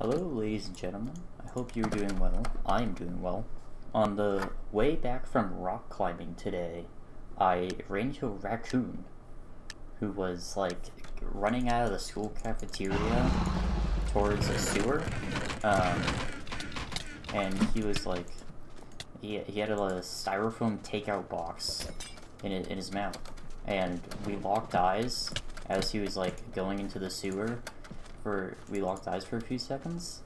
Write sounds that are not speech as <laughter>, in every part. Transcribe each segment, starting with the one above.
Hello, ladies and gentlemen. I hope you're doing well. I'm doing well. On the way back from rock climbing today, I ran into a raccoon who was like running out of the school cafeteria towards a sewer. Um, and he was like, he, he had a styrofoam takeout box in, in his mouth. And we locked eyes as he was like going into the sewer for we locked eyes for a few seconds,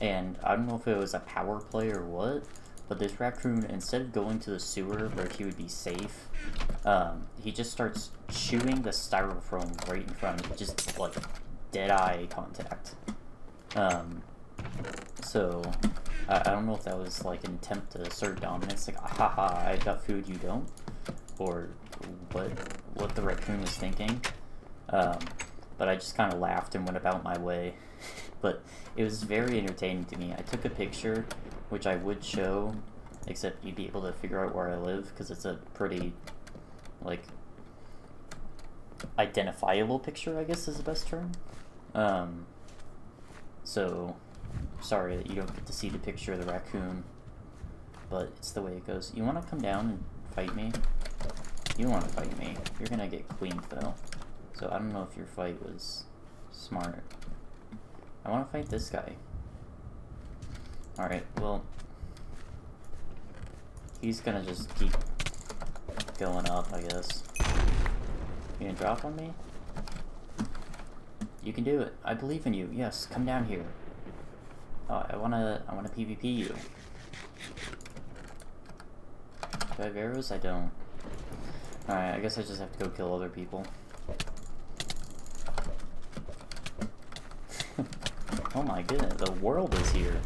and I don't know if it was a power play or what, but this raccoon, instead of going to the sewer where he would be safe, um, he just starts chewing the styrofoam right in front of him, just like dead eye contact. Um, so I, I don't know if that was like an attempt to assert dominance, like haha, I've got food, you don't, or what what the raccoon was thinking. Um, but I just kind of laughed and went about my way. <laughs> but it was very entertaining to me. I took a picture, which I would show, except you'd be able to figure out where I live, because it's a pretty, like, identifiable picture, I guess is the best term. Um, so, sorry that you don't get to see the picture of the raccoon, but it's the way it goes. You want to come down and fight me? You want to fight me. You're gonna get queened, though. So I don't know if your fight was smart. I want to fight this guy. Alright, well... He's gonna just keep going up, I guess. You gonna drop on me? You can do it. I believe in you. Yes, come down here. Oh, I wanna, I wanna PvP you. Do I have arrows? I don't. Alright, I guess I just have to go kill other people. Oh my goodness, the world is here.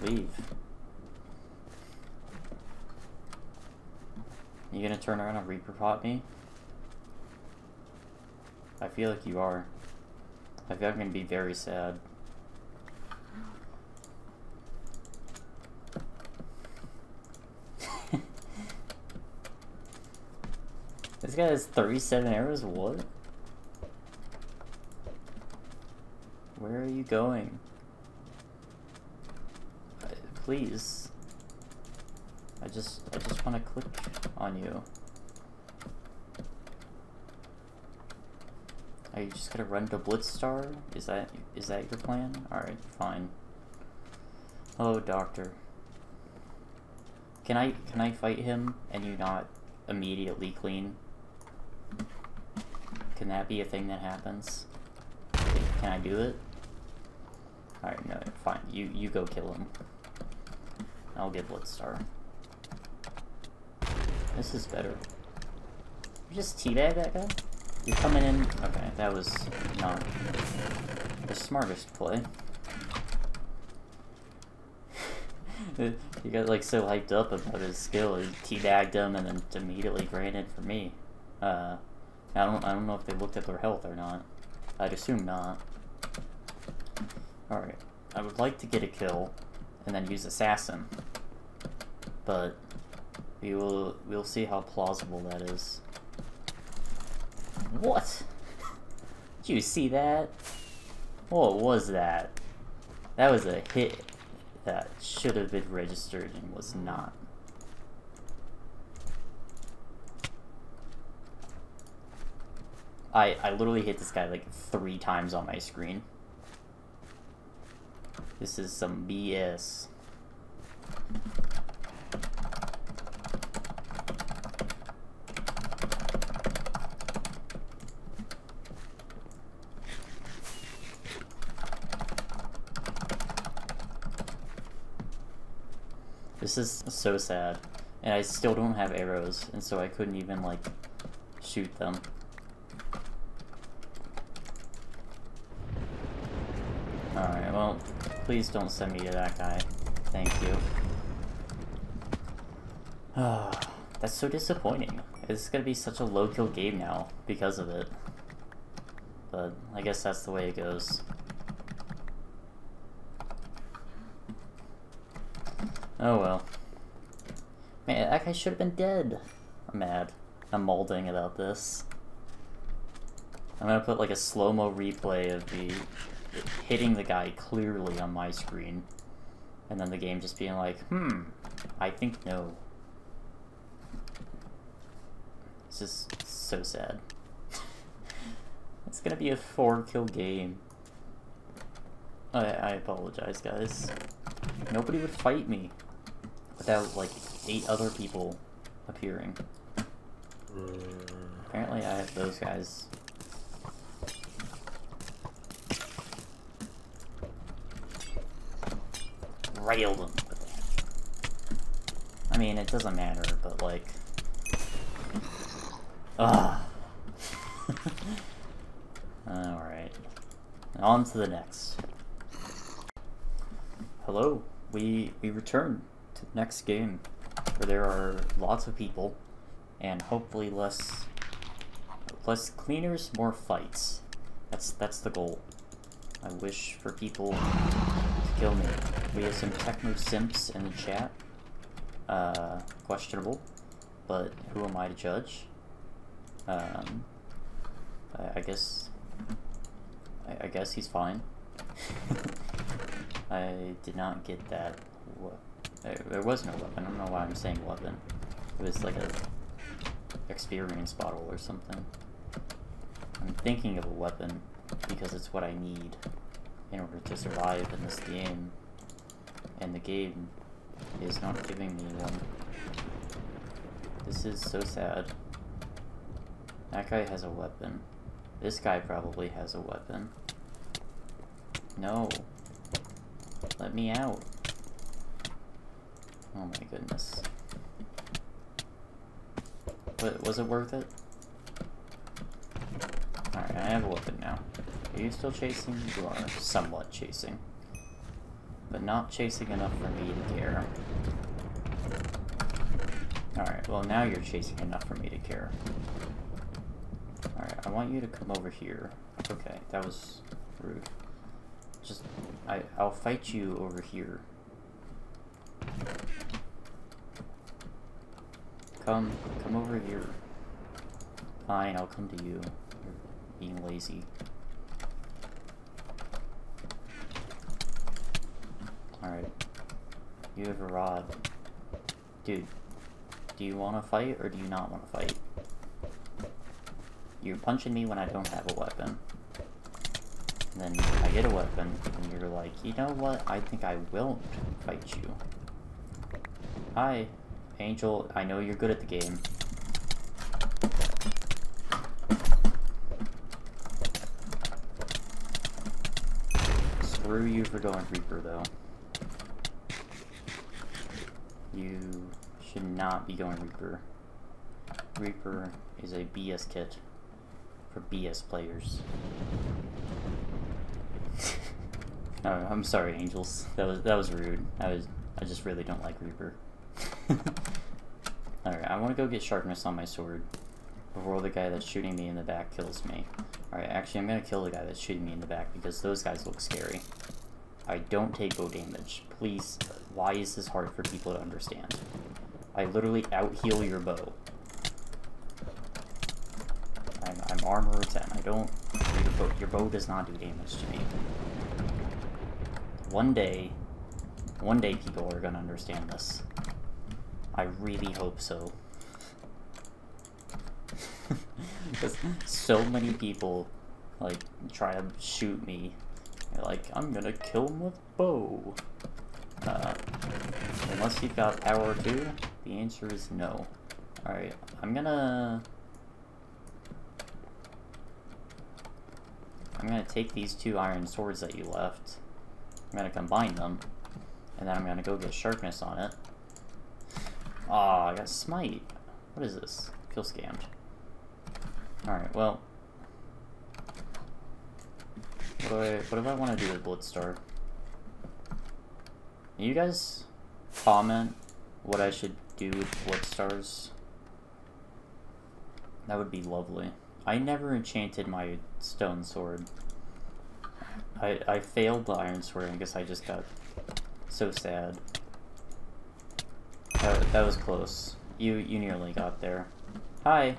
Leave. You gonna turn around and Reaper pot me? I feel like you are. I feel like I'm gonna be very sad. <laughs> this guy has 37 arrows? What? Where are you going? Uh, please. I just, I just want to click on you. Are you just gonna run to Blitzstar? Is that, is that your plan? Alright, fine. Hello, Doctor. Can I, can I fight him and you not immediately clean? Can that be a thing that happens? Can I do it? Alright, no, fine. You you go kill him. I'll get Blitzstar. This is better. You just teabag that guy? You're coming in... Okay, that was not the smartest play. <laughs> he got like so hyped up about his skill, he teabagged him and then immediately granted for me. Uh, I don't I don't know if they looked at their health or not. I'd assume not. Alright. I would like to get a kill and then use Assassin. But we will we'll see how plausible that is. What? <laughs> Did you see that? What was that? That was a hit that should have been registered and was not. I, I literally hit this guy like three times on my screen. This is some BS. This is so sad. And I still don't have arrows, and so I couldn't even, like, shoot them. Alright, well, Please don't send me to that guy. Thank you. Ah, <sighs> that's so disappointing. It's gonna be such a low-kill game now because of it. But I guess that's the way it goes. Oh well. Man, that guy should have been dead. I'm mad. I'm molding about this. I'm gonna put like a slow-mo replay of the hitting the guy clearly on my screen. And then the game just being like, hmm, I think no. This is so sad. <laughs> it's gonna be a four kill game. I, I apologize, guys. Nobody would fight me without, like, eight other people appearing. Apparently I have those guys. Railed them. I mean, it doesn't matter, but, like... Ugh. <laughs> Alright. On to the next. Hello, we we return to the next game where there are lots of people and hopefully less less cleaners, more fights. That's that's the goal. I wish for people to kill me. We have some techno simps in the chat. Uh, questionable, but who am I to judge? Um, I, I guess I, I guess he's fine. <laughs> I did not get that. There was no weapon. I don't know why I'm saying weapon. It was like a experience bottle or something. I'm thinking of a weapon because it's what I need in order to survive in this game. And the game is not giving me one. This is so sad. That guy has a weapon. This guy probably has a weapon. No. Let me out. Oh my goodness. But was it worth it? Alright, I have a weapon now. Are you still chasing? You are somewhat chasing. But not chasing enough for me to care. Alright, well now you're chasing enough for me to care. Alright, I want you to come over here. Okay, that was rude. Just, I, I'll fight you over here. Come, come over here. Fine, I'll come to you. You're being lazy. Alright. You have a rod. Dude, do you want to fight or do you not want to fight? You're punching me when I don't have a weapon. And then I get a weapon, and you're like, you know what, I think I will fight you. Hi, Angel, I know you're good at the game. Screw you for going Reaper, though. You should not be going Reaper. Reaper is a BS kit for BS players. <laughs> Oh, I'm sorry, Angels. That was that was rude. I was I just really don't like Reaper. <laughs> Alright, I want to go get sharpness on my sword before the guy that's shooting me in the back kills me. Alright, actually I'm gonna kill the guy that's shooting me in the back because those guys look scary. I don't take bow damage. Please, why is this hard for people to understand? I literally out-heal your bow. I'm, I'm armor 10. I don't... Your bow, your bow does not do damage to me one day, one day people are gonna understand this. I really hope so. <laughs> because so many people, like, try to shoot me. Like, I'm gonna kill him with bow. Uh, unless you've got power too, the answer is no. Alright, I'm gonna... I'm gonna take these two iron swords that you left. I'm gonna combine them, and then I'm gonna go get sharpness on it. Aw, oh, I got smite. What is this? Feel scammed. Alright, well. What do I what do I want to do with Blitzstar? You guys comment what I should do with Blitzstars? That would be lovely. I never enchanted my stone sword. I, I failed the Iron Sword, I guess I just got so sad. That, that was close. You, you nearly got there. Hi!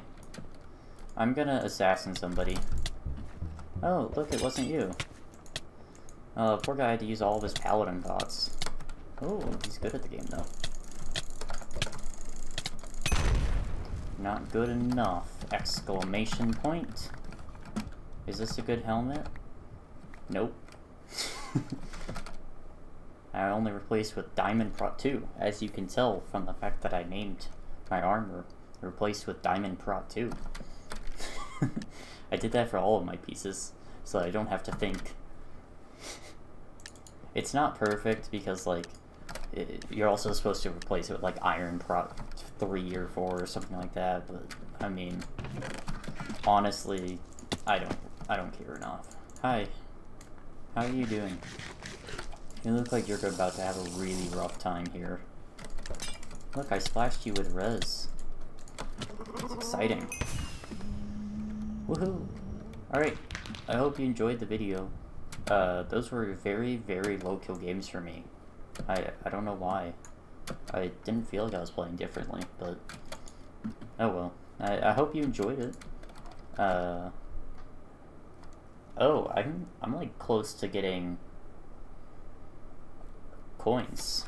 I'm gonna assassin somebody. Oh, look, it wasn't you. Uh, poor guy had to use all of his paladin pots. Oh, he's good at the game, though. Not good enough! Exclamation point. Is this a good helmet? Nope. <laughs> I only replaced with Diamond Prot 2, as you can tell from the fact that I named my armor replaced with Diamond Prot 2. <laughs> I did that for all of my pieces, so I don't have to think. it's not perfect because, like, it, you're also supposed to replace it with, like, Iron Prot 3 or 4 or something like that, but, I mean, honestly, I don't, I don't care enough. Hi. How are you doing? You look like you're about to have a really rough time here. Look, I splashed you with res. It's exciting. Woohoo! Alright, I hope you enjoyed the video. Uh, those were very, very low kill games for me. I, I don't know why. I didn't feel like I was playing differently, but... Oh well. I, I hope you enjoyed it. Uh... Oh, I'm, I'm like close to getting coins.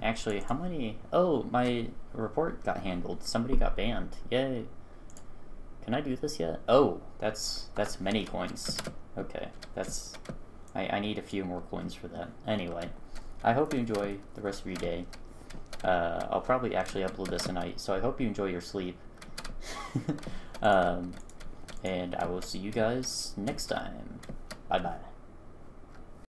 Actually, how many? Oh, my report got handled. Somebody got banned. Yay. Can I do this yet? Oh, that's that's many coins. Okay, that's... I, I need a few more coins for that. Anyway, I hope you enjoy the rest of your day. Uh, I'll probably actually upload this tonight, so I hope you enjoy your sleep. <laughs> um, and I will see you guys next time. Bye-bye.